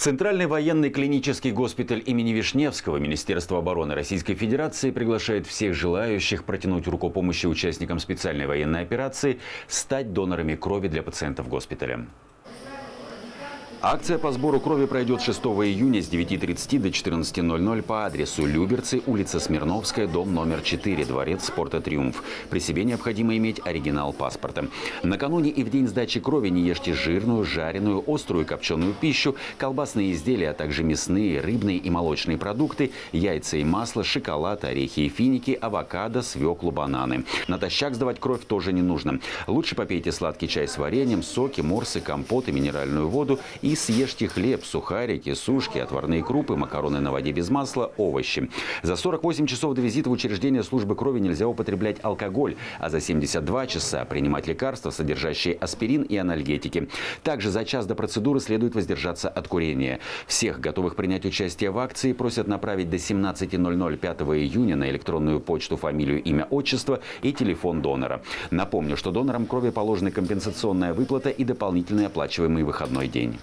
Центральный военный клинический госпиталь имени Вишневского Министерства обороны Российской Федерации приглашает всех желающих протянуть руку помощи участникам специальной военной операции стать донорами крови для пациентов госпиталя. Акция по сбору крови пройдет 6 июня с 9.30 до 14.00 по адресу Люберцы, улица Смирновская, дом номер 4, дворец спорта «Триумф». При себе необходимо иметь оригинал паспорта. Накануне и в день сдачи крови не ешьте жирную, жареную, острую копченую пищу, колбасные изделия, а также мясные, рыбные и молочные продукты, яйца и масло, шоколад, орехи и финики, авокадо, свеклу, бананы. Натощак сдавать кровь тоже не нужно. Лучше попейте сладкий чай с вареньем, соки, морсы, компоты, минеральную воду и и съешьте хлеб, сухарики, сушки, отварные крупы, макароны на воде без масла, овощи. За 48 часов до визита в учреждение службы крови нельзя употреблять алкоголь, а за 72 часа принимать лекарства, содержащие аспирин и анальгетики. Также за час до процедуры следует воздержаться от курения. Всех, готовых принять участие в акции, просят направить до 17.00 5 июня на электронную почту фамилию, имя, отчество и телефон донора. Напомню, что донорам крови положена компенсационная выплата и дополнительный оплачиваемый выходной день.